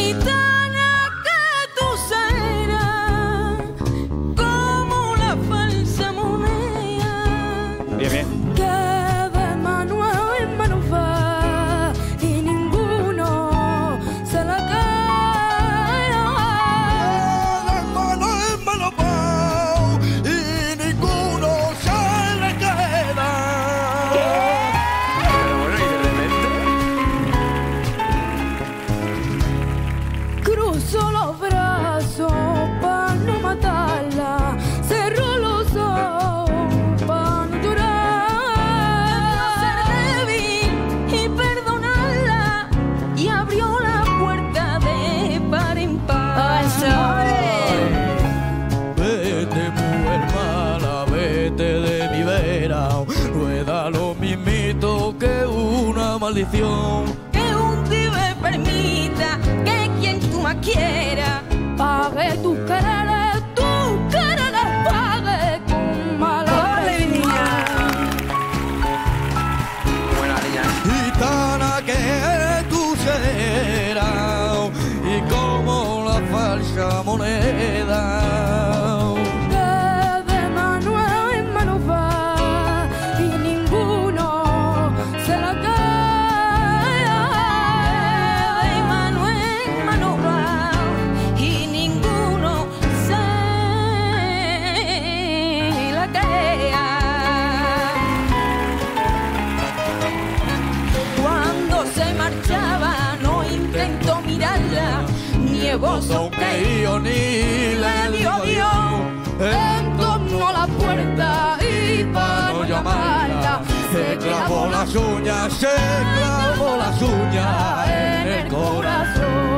Então Brazos para no matarla, cerró los ojos para no llorar. Ser débil y perdonarla y abrió la puerta de par en par. Vete, mujer mala, vete de mi vera. Rueda lo mismito que una maldición. Que un me permita que más quiera pague tus quereres, tus quereres pague con mala Buena niña. Gitana que tú serás y como la falsa moneda. Marchaba no intentó mirarla, nievó su yo ni le dio Dios en torno a la puerta y para no llamarla se clavó las uñas, se clavó las uñas en el corazón.